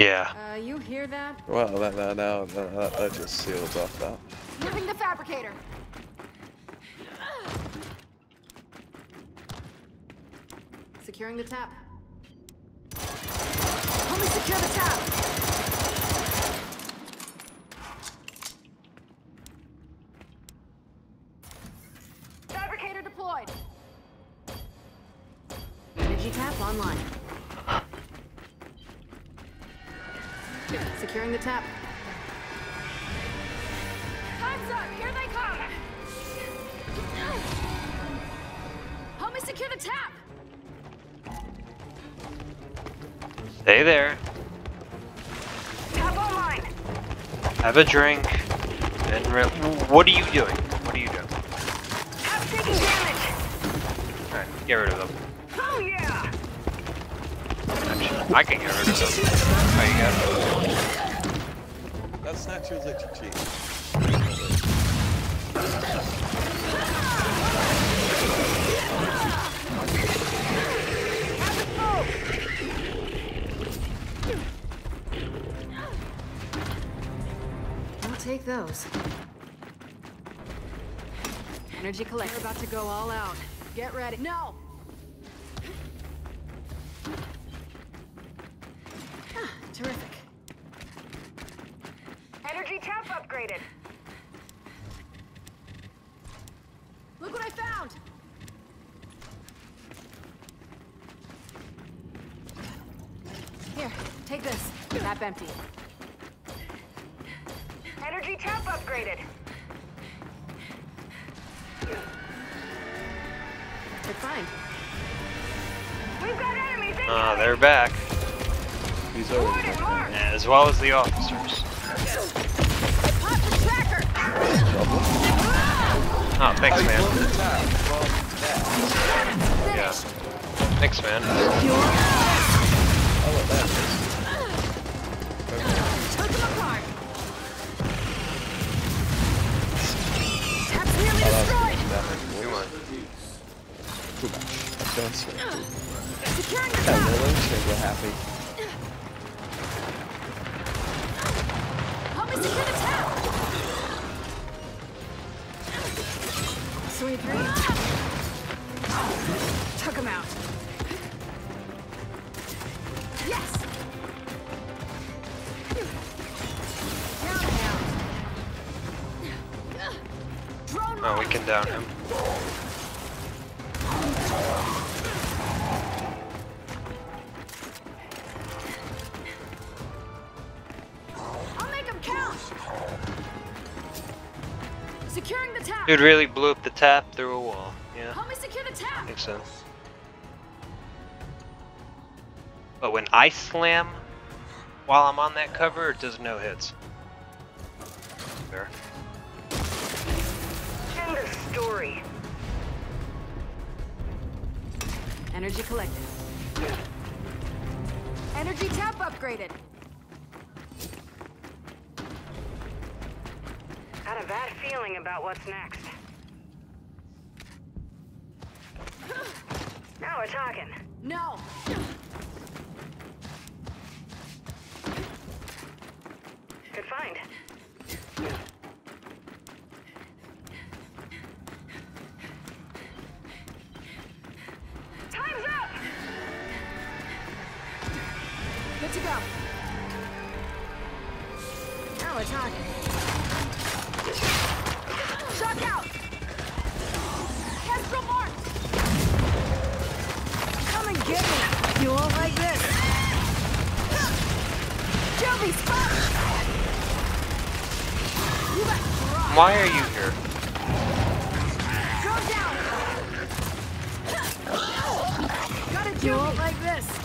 Yeah. Uh, you hear that? Well, that, that, now that, that, that just seals off that. Moving the fabricator. Securing the tap. Secure the tap! Stay there. Tap online! Have a drink. And re- what are you doing? What are you doing? Tap taking damage! Alright, get rid of them. Oh yeah! Actually, I can get rid of them. Oh, you got it. That's natural that you take those. Energy collector about to go all out. Get ready. No! Ah, Terrific. Energy tap upgraded. Look what I found! Here, take this. Tap empty. Energy tap upgraded. Good find. We've got enemies in Ah, they're back. He's already back there. As well as the officers. Pop! Oh, thanks, man. Attack from there. Yeah. Thanks, man. Securing the tap! Dude really blew up the tap through a wall. Yeah, Help me secure the tap! makes sense. But when I slam while I'm on that cover, it does no hits. Fair. End of story. Energy collected. Energy tap upgraded. Got a bad feeling about what's next. Now we're talking. No! Good find. Time's up! Good to go. Now we're talking. Shock out! Kestrel marked! Come and get me! You won't like this! Joby spot! You got rocked! Why are you here? Go down! Got a duel like this.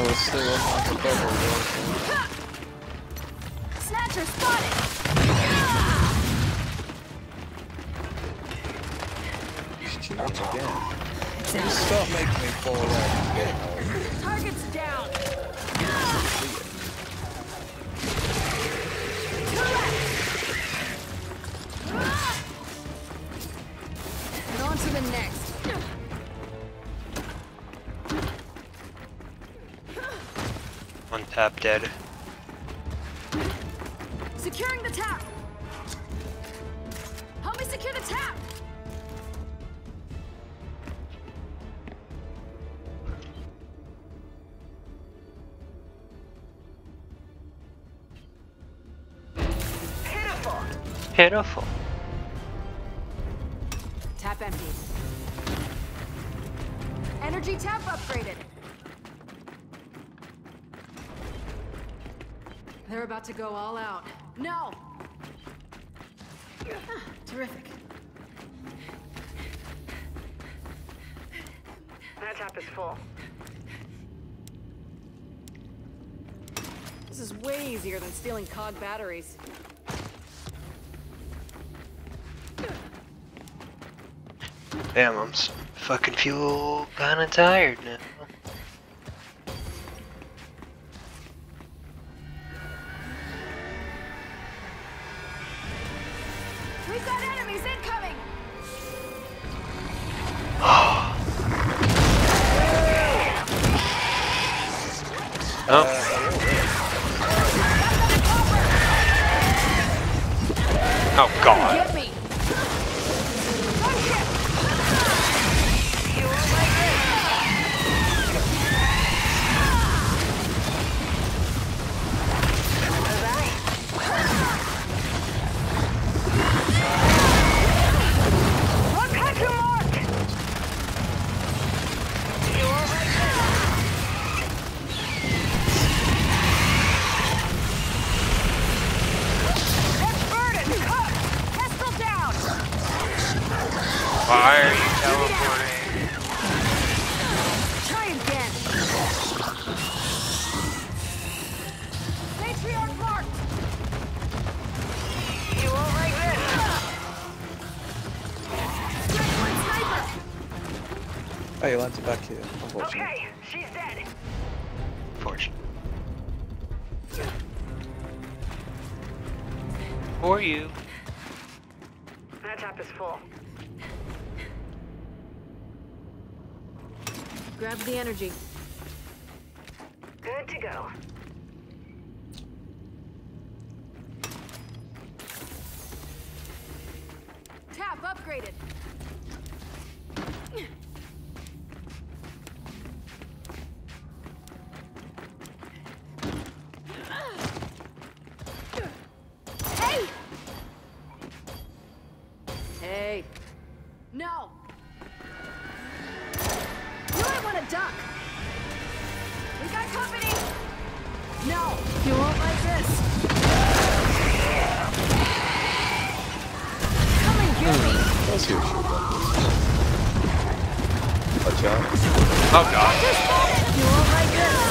I was still on the bubble. Snatcher spotted. He's cheating again. Stop making me fall off. Get. Target's down. Tap dead. Securing the tap. Help me secure the tap. Pitiful. Pitiful. They're about to go all out. No! Terrific. That tap is full. This is way easier than stealing COG batteries. Damn, I'm so fucking feel kinda tired now. Oh god. Oh, you landed back here. Unfortunately. Okay, she's dead. Fortune. For you. That tap is full. Grab the energy. Good to go. Tap upgraded. You won't like this. Come and get me! That's your shoot Watch out. Oh god. You won't like this.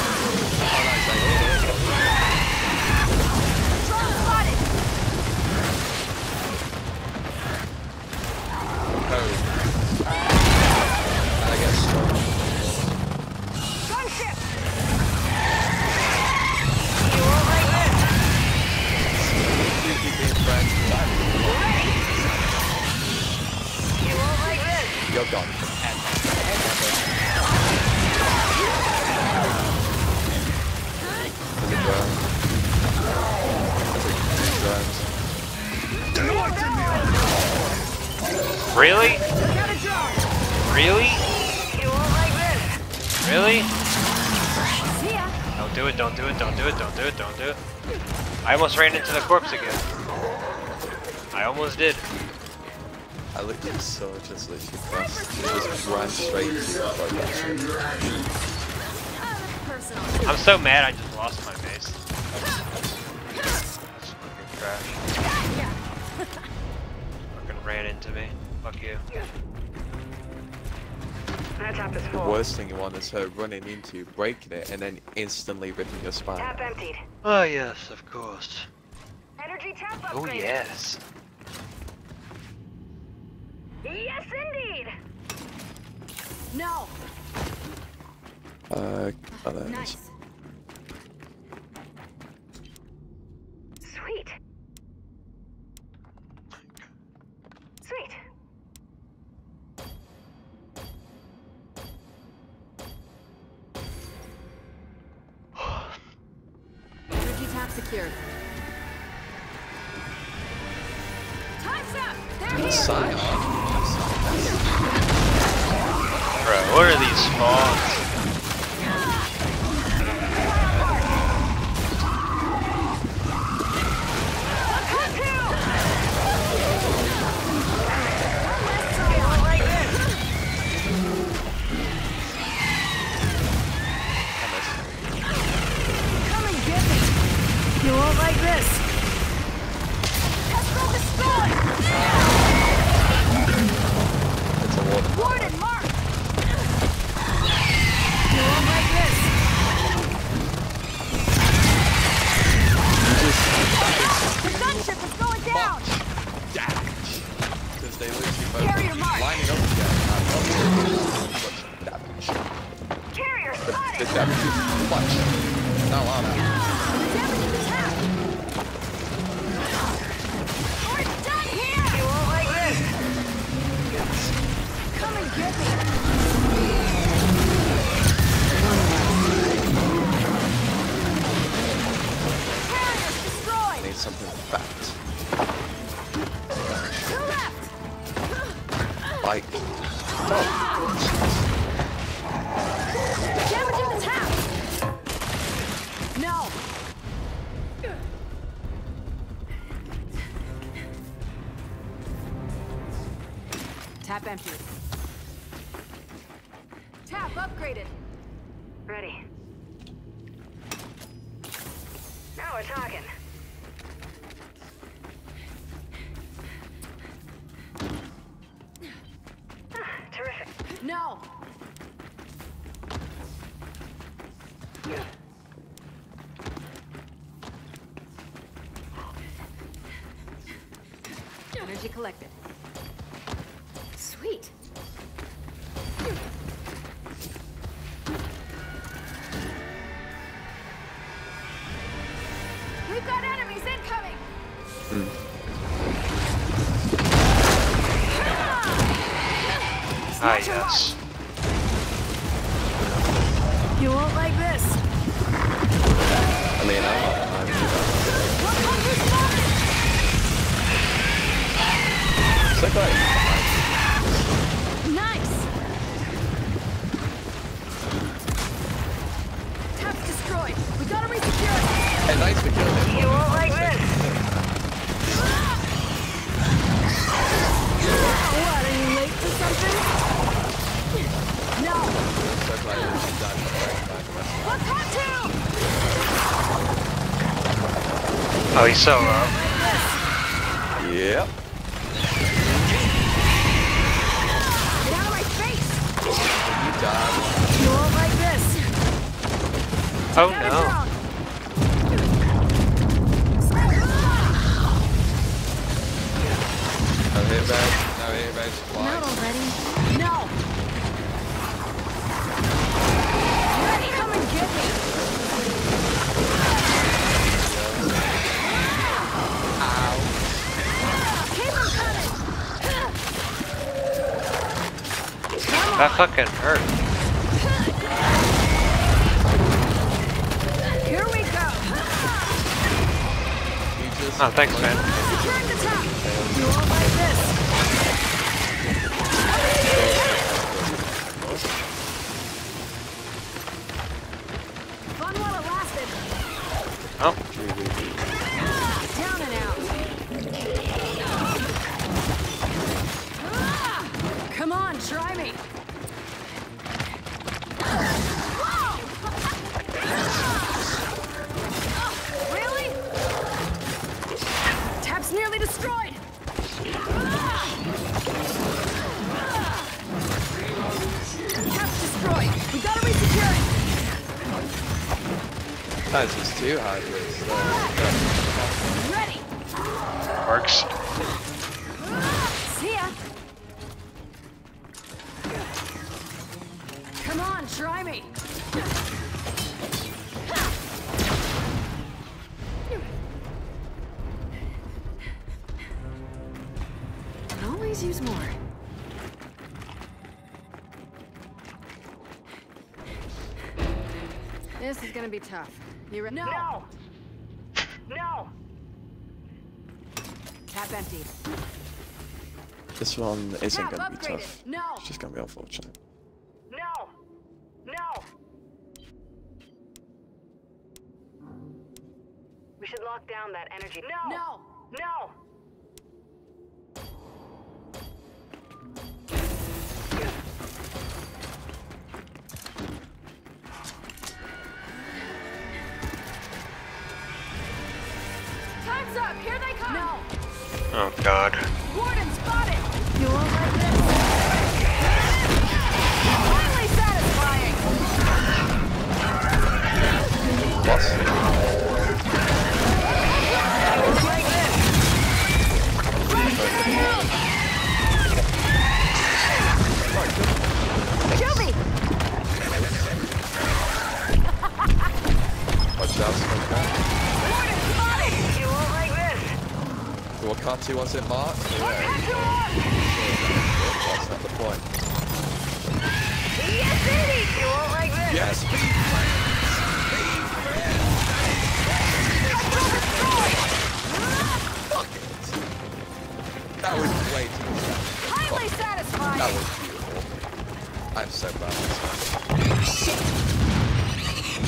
There? You're gone. There's a drone. There's a drones. Really? Really? Really? Don't do it, don't do it, don't do it, don't do it, don't do it. I almost ran into the corpse again. I almost did. I looked at so just literally pressed. It just ran straight to you like that shit. Personal. I'm so mad I just lost my base. That's fucking trash. Fucking ran into me. Fuck you. That tap is The worst thing you want is her running into you, breaking it, and then instantly ripping your spine. Tap emptied. Oh yes, of course. Energy tap Oh upgraded. yes. Yes, indeed. No! Uh, oh, there it is. Nice. Damaging the tap! No! Tap empty. Tap upgraded. Ready. Incoming! Ah, yes. You won't like this. I mean, I'm, I'm Look who's! So great. Nice! Tap's destroyed. We gotta resecure it. Hey, nice to kill him. Something? No! So glad that she died for the back of us. What's too? Oh, he's so low. Yep. Get out of my face! You died. You won't like this. Oh Get no. down. No hit badge. No hit. Not already. No! Ready, come and get me! Keep 'em coming! Come That fucking hurt. Here we go! Oh, thanks, man. Oh, Can always use more. This is gonna be tough. You ready? No! No! Tap empty. This one isn't Tap gonna be tough. No. It's just gonna be unfortunate. No! No! We should lock down that energy. No! No. No! God.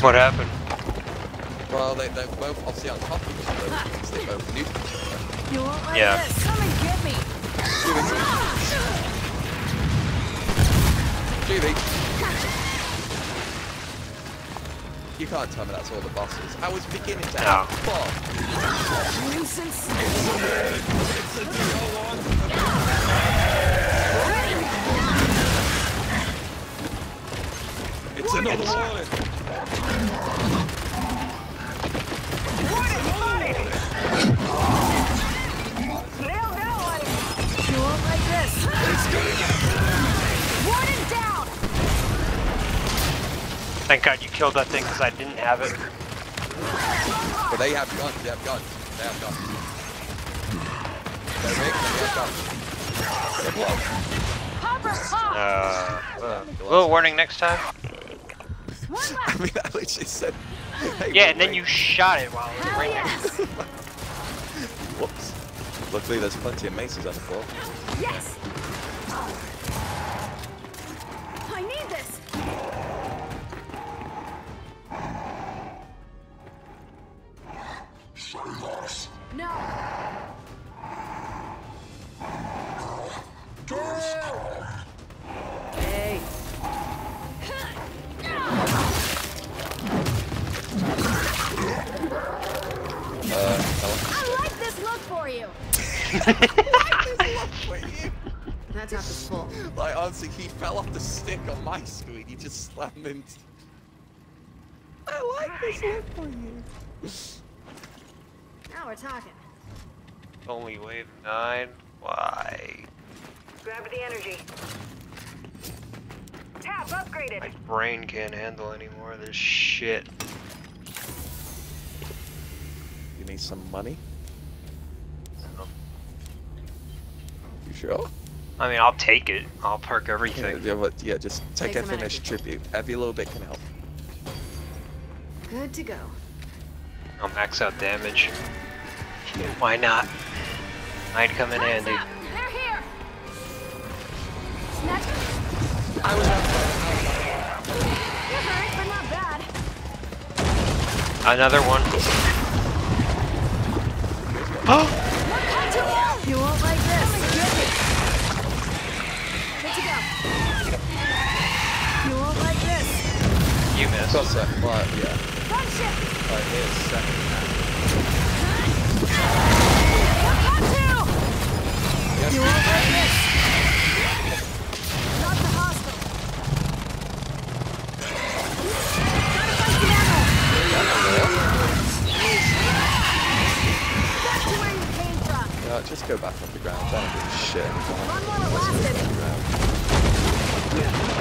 What happened? Well, they, they're both obviously on top of each other because they both knew each other. You won't like Yeah. this. Come and get me. Julie! You can't tell me that's all the bosses. I was beginning to No. have fun. Nuisance. It's another one! Nailed that one! You won't like this. Warden down. Thank god you killed that thing because I didn't have it. But they have guns, they have guns. They have guns. They're big, they have guns. They're blow. Uh, uh, little warning next time. One I left. mean, I literally said. Hey, Yeah, and then you shot it while it was Hell right yes. next. Whoops. Luckily, there's plenty of maces on the floor. Yes. Like, honestly, he fell off the stick on my screen. He just slammed into. I like this look for you. Now we're talking. Only wave nine. Why? Grab the energy. Tap upgraded! My brain can't handle any more of this shit. You need some money? So, You sure? I mean, I'll take it. I'll perk everything. yeah, but yeah, just take Take a finished tribute. Every little bit can help. Good to go. I'll max out damage. Why not? Might come in Time's handy. They're here. I was You're hurt, but not bad. Another one. You missed. Got second. Right, yeah. Front shift. Right, here's second. Got two. Yes, You won't like this. Not the hostile. Gotta find some ammo. Back to where you came from. Yeah, just go back underground. Don't give a shit. One more lasted.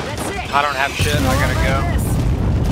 That's it. I don't have shit. I gotta Like go.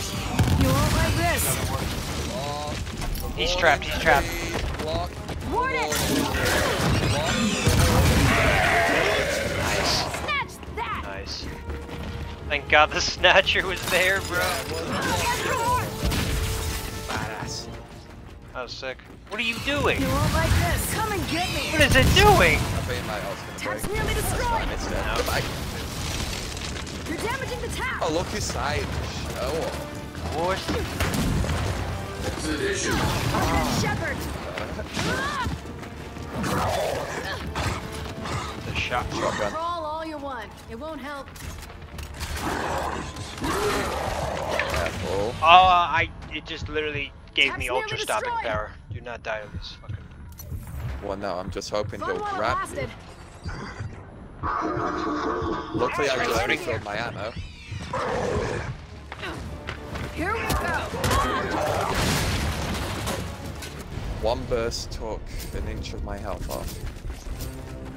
Warden's finished. You won't like this. He's trapped, he's trapped. Warden, Nice, nice. Thank God the snatcher was there, bro. Badass. That was sick. What are you doing? You won't like this. Come and get me. What is it doing? I think my ult's gonna break. nearly destroyed. it's dead. No. Goodbye. You're damaging the tap. Oh, look inside. Show off. Of course. Arthur Shepard. The shot. Shotgun. Crawl all you want. It won't help. Careful. Oh, uh, I. It just literally gave me Tap's nearly ultra stopping power. Do not die on this fucking. Well, no, I'm just hoping Fun he'll grab lasted. You. Luckily, I just Reloading. refilled my ammo. Here we go. One burst took an inch of my health off.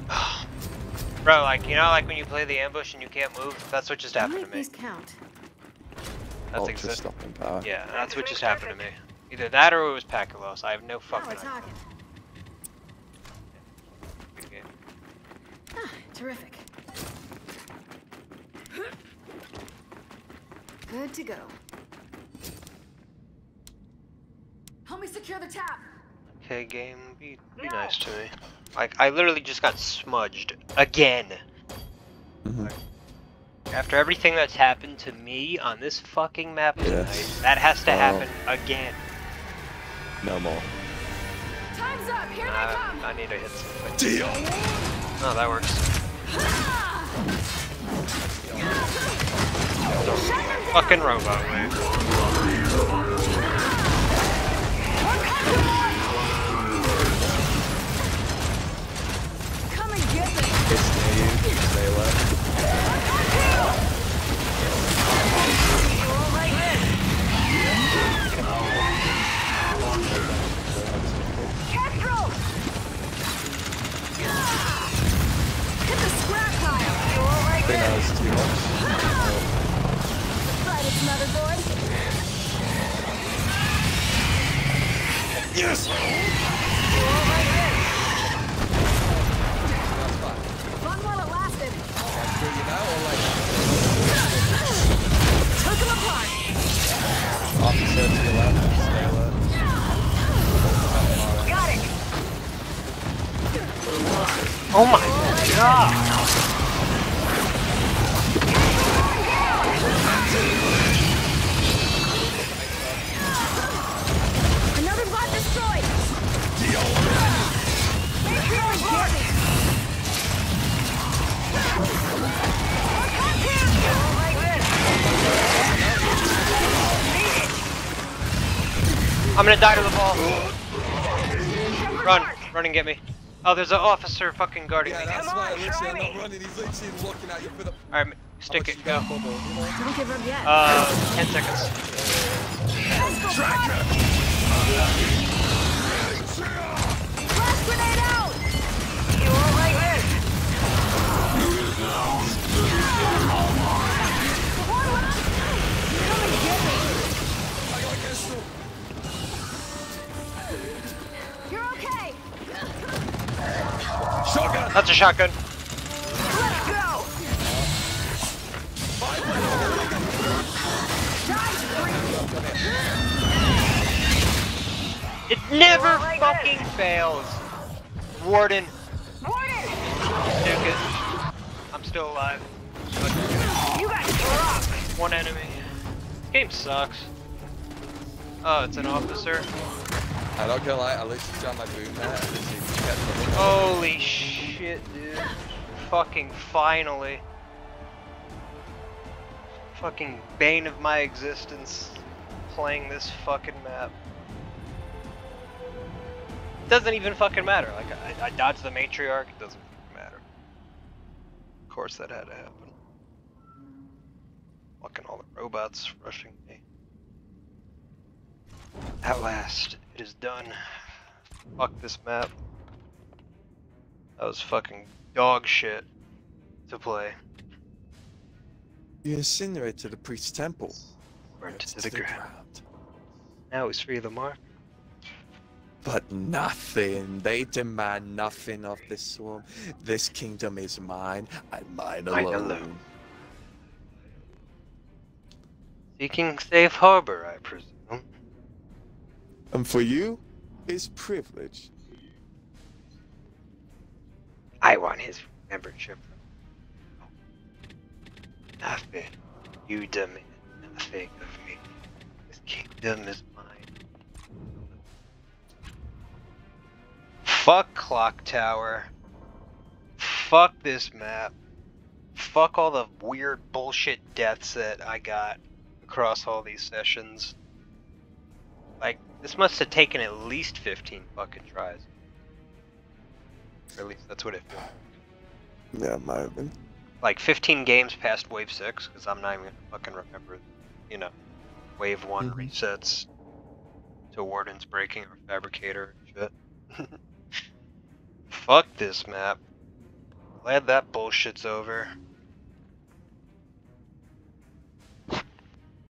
Bro, like you know, like when you play the ambush and you can't move. That's what just happened to me. these count. That's Ultra exactly. stopping power. Yeah, that's what just happened to me. Either that or it was Packylos. I have no fucking we're idea. talking. Good game. Ah, terrific. Good to go. Help me secure the tap. Okay, game, be, be nice to me. Like, I literally just got smudged. Again. Mhm. After everything that's happened to me on this fucking map tonight, that has to Oh. happen again. No more. Time's up. Here they Uh, come. I need to hit something. Deal. Oh, that works. Fucking robot wave. Oh my god! Another bot destroyed. Make sure we get me! Like this! I'm gonna die to the ball. Run, run and get me. Oh, there's an officer fucking guarding Yeah, me. that's Come why on, literally try I'm not running. He's literally looking at you for the. Alright, stick it, go. Bubble, you know? Don't give up yet. Uh, 10 seconds. Flash That's a shotgun. Let's go! It never Oh my fucking fails. Warden, Warden! nuke it. I'm still alive. You got dropped! One enemy. Game sucks. Oh, it's an officer. I don't gonna lie, I literally jammed my boom there and just need to get the Holy shit, dude. Fucking finally. Fucking bane of my existence. Playing this fucking map. Doesn't even fucking matter. Like, I, I dodged the matriarch, it doesn't matter. Of course that had to happen. Fucking all the robots rushing me. At last, It is done. Fuck this map. That was fucking dog shit to play. You incinerated the priest's temple. Burnt Yes, to the ground. ground. Now he's free of the mark. But nothing. They demand nothing of this swarm. This kingdom is mine, and mine Mine alone. alone. Seeking safe harbor, I presume. And for you, is privilege. I want his membership. Nothing. You demand nothing of me. This kingdom is mine. Fuck Clock Tower. Fuck this map. Fuck all the weird bullshit deaths that I got across all these sessions. Like, this must have taken at least 15 fucking tries. Or at least that's what it feels Yeah, my been. like 15 games past wave 6 because i'm not even gonna fucking remember you know wave one Mhm. resets to warden's breaking or fabricator and shit fuck this map glad that bullshit's over